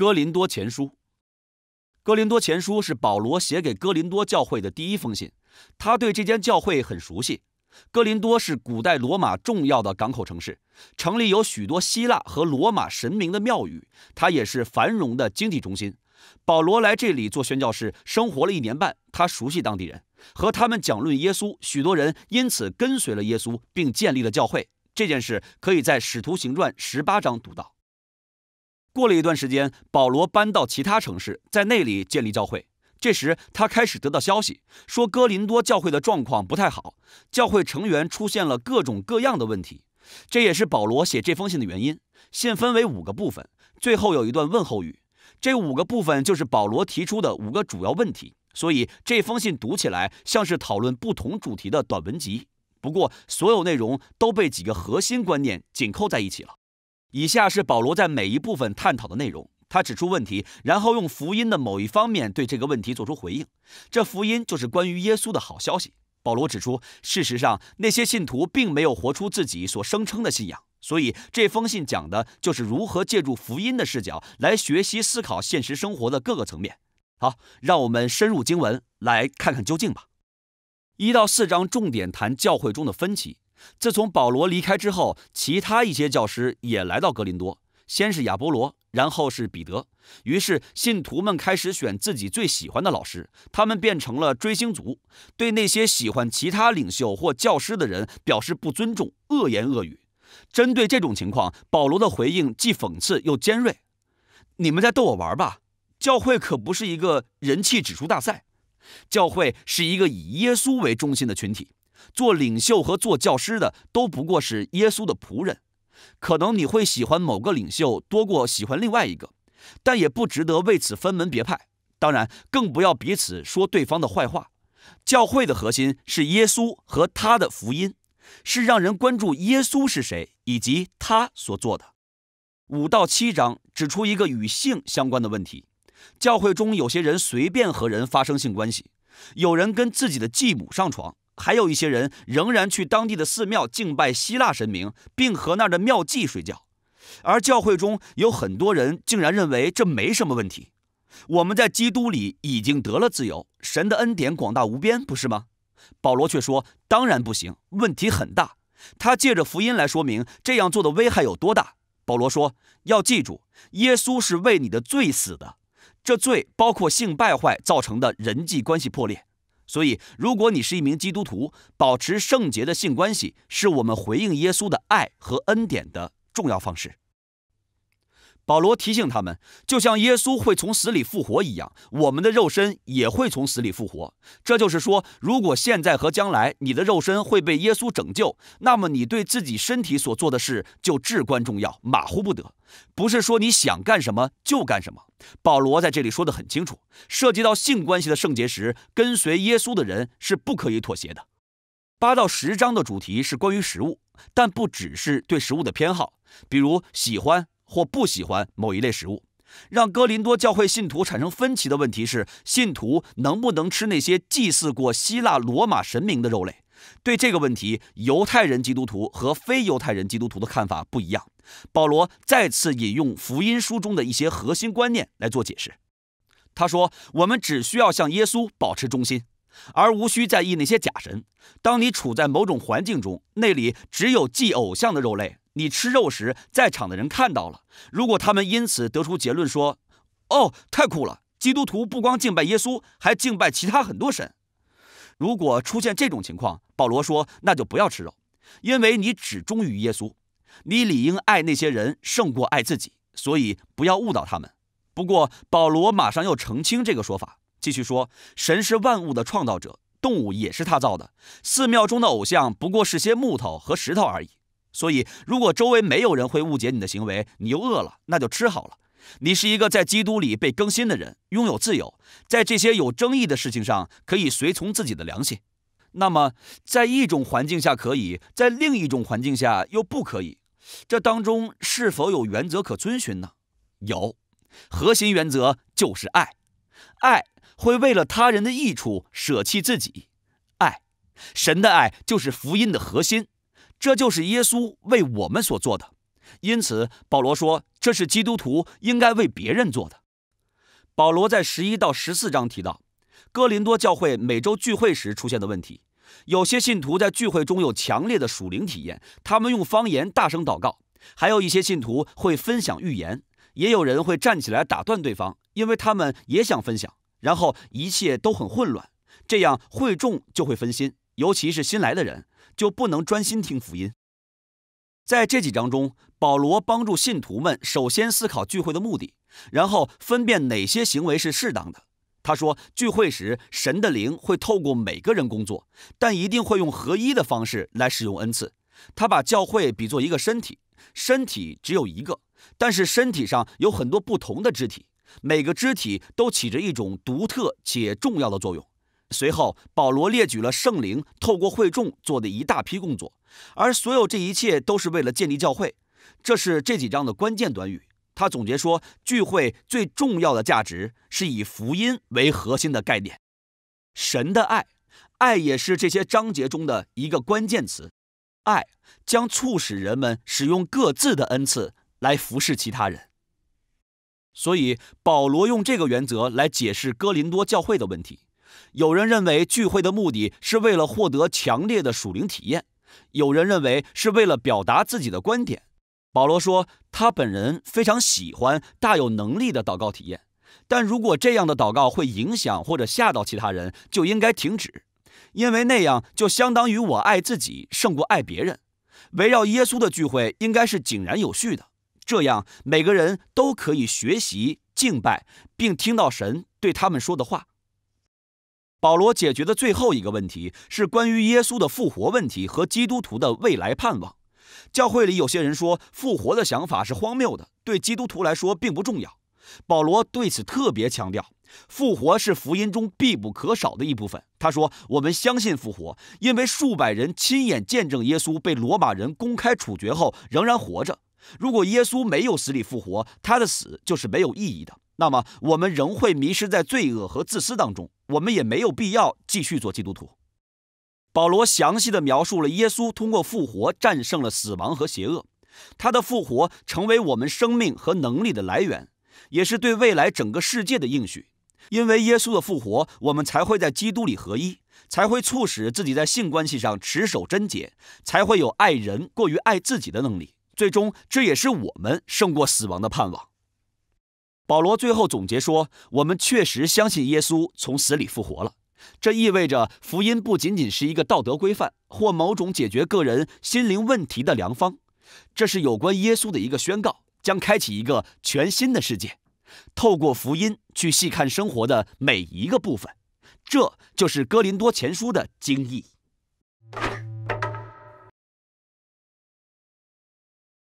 哥林多前书。哥林多前书是保罗写给哥林多教会的第一封信，他对这间教会很熟悉。哥林多是古代罗马重要的港口城市，城里有许多希腊和罗马神明的庙宇，它也是繁荣的经济中心。保罗来这里做宣教士，生活了一年半，他熟悉当地人，和他们讲论耶稣，许多人因此跟随了耶稣，并建立了教会。这件事可以在《使徒行传》十八章读到。过了一段时间，保罗搬到其他城市，在那里建立教会。这时，他开始得到消息，说哥林多教会的状况不太好，教会成员出现了各种各样的问题。这也是保罗写这封信的原因。信分为五个部分，最后有一段问候语。这五个部分就是保罗提出的五个主要问题，所以这封信读起来像是讨论不同主题的短文集。不过，所有内容都被几个核心观念紧扣在一起了。以下是保罗在每一部分探讨的内容。他指出问题，然后用福音的某一方面对这个问题做出回应。这福音就是关于耶稣的好消息。保罗指出，事实上那些信徒并没有活出自己所声称的信仰，所以这封信讲的就是如何借助福音的视角来学习思考现实生活的各个层面。好，让我们深入经文来看看究竟吧。一到四章重点谈教会中的分歧。自从保罗离开之后，其他一些教师也来到格林多。先是亚波罗，然后是彼得。于是信徒们开始选自己最喜欢的老师，他们变成了追星族，对那些喜欢其他领袖或教师的人表示不尊重，恶言恶语。针对这种情况，保罗的回应既讽刺又尖锐：“你们在逗我玩吧？教会可不是一个人气指数大赛，教会是一个以耶稣为中心的群体。”做领袖和做教师的都不过是耶稣的仆人，可能你会喜欢某个领袖多过喜欢另外一个，但也不值得为此分门别派。当然，更不要彼此说对方的坏话。教会的核心是耶稣和他的福音，是让人关注耶稣是谁以及他所做的。五到七章指出一个与性相关的问题：教会中有些人随便和人发生性关系，有人跟自己的继母上床。还有一些人仍然去当地的寺庙敬拜希腊神明，并和那儿的庙妓睡觉，而教会中有很多人竟然认为这没什么问题。我们在基督里已经得了自由，神的恩典广大无边，不是吗？保罗却说：“当然不行，问题很大。”他借着福音来说明这样做的危害有多大。保罗说：“要记住，耶稣是为你的罪死的，这罪包括性败坏造成的人际关系破裂。”所以，如果你是一名基督徒，保持圣洁的性关系是我们回应耶稣的爱和恩典的重要方式。保罗提醒他们，就像耶稣会从死里复活一样，我们的肉身也会从死里复活。这就是说，如果现在和将来你的肉身会被耶稣拯救，那么你对自己身体所做的事就至关重要，马虎不得。不是说你想干什么就干什么。保罗在这里说得很清楚，涉及到性关系的圣洁时，跟随耶稣的人是不可以妥协的。八到十章的主题是关于食物，但不只是对食物的偏好，比如喜欢。或不喜欢某一类食物，让哥林多教会信徒产生分歧的问题是：信徒能不能吃那些祭祀过希腊罗马神明的肉类？对这个问题，犹太人基督徒和非犹太人基督徒的看法不一样。保罗再次引用福音书中的一些核心观念来做解释。他说：“我们只需要向耶稣保持忠心，而无需在意那些假神。当你处在某种环境中，那里只有祭偶像的肉类。”你吃肉时，在场的人看到了。如果他们因此得出结论说：“哦，太酷了！基督徒不光敬拜耶稣，还敬拜其他很多神。”如果出现这种情况，保罗说：“那就不要吃肉，因为你只忠于耶稣。你理应爱那些人胜过爱自己，所以不要误导他们。”不过，保罗马上又澄清这个说法，继续说：“神是万物的创造者，动物也是他造的。寺庙中的偶像不过是些木头和石头而已。”所以，如果周围没有人会误解你的行为，你又饿了，那就吃好了。你是一个在基督里被更新的人，拥有自由，在这些有争议的事情上可以随从自己的良心。那么，在一种环境下可以，在另一种环境下又不可以，这当中是否有原则可遵循呢？有，核心原则就是爱，爱会为了他人的益处舍弃自己，爱，神的爱就是福音的核心。这就是耶稣为我们所做的。因此保罗说这是基督徒应该为别人做的。保罗在十一到十四章提到，哥林多教会每周聚会时出现的问题。有些信徒在聚会中有强烈的属灵体验，他们用方言大声祷告；还有一些信徒会分享预言，也有人会站起来打断对方，因为他们也想分享。然后一切都很混乱，这样会众就会分心，尤其是新来的人就不能专心听福音。在这几章中，保罗帮助信徒们首先思考聚会的目的，然后分辨哪些行为是适当的。他说，聚会时，神的灵会透过每个人工作，但一定会用合一的方式来使用恩赐。他把教会比作一个身体，身体只有一个，但是身体上有很多不同的肢体，每个肢体都起着一种独特且重要的作用。随后，保罗列举了圣灵透过会众做的一大批工作，而所有这一切都是为了建立教会。这是这几章的关键短语。他总结说，聚会最重要的价值是以福音为核心的概念。神的爱，爱也是这些章节中的一个关键词。爱将促使人们使用各自的恩赐来服侍其他人。所以，保罗用这个原则来解释哥林多教会的问题。有人认为聚会的目的是为了获得强烈的属灵体验，有人认为是为了表达自己的观点。保罗说，他本人非常喜欢大有能力的祷告体验，但如果这样的祷告会影响或者吓到其他人，就应该停止，因为那样就相当于我爱自己胜过爱别人。围绕耶稣的聚会应该是井然有序的，这样每个人都可以学习敬拜，并听到神对他们说的话。保罗解决的最后一个问题是关于耶稣的复活问题和基督徒的未来盼望。教会里有些人说复活的想法是荒谬的，对基督徒来说并不重要。保罗对此特别强调，复活是福音中必不可少的一部分。他说：“我们相信复活，因为数百人亲眼见证耶稣被罗马人公开处决后仍然活着。如果耶稣没有死里复活，他的死就是没有意义的。那么我们仍会迷失在罪恶和自私当中，我们也没有必要继续做基督徒。”保罗详细的描述了耶稣通过复活战胜了死亡和邪恶，他的复活成为我们生命和能力的来源，也是对未来整个世界的应许。因为耶稣的复活，我们才会在基督里合一，才会促使自己在性关系上持守贞洁，才会有爱人过于爱自己的能力。最终，这也是我们胜过死亡的盼望。保罗最后总结说：“我们确实相信耶稣从死里复活了。”这意味着福音不仅仅是一个道德规范或某种解决个人心灵问题的良方，这是有关耶稣的一个宣告，将开启一个全新的世界。透过福音去细看生活的每一个部分，这就是哥林多前书的精义。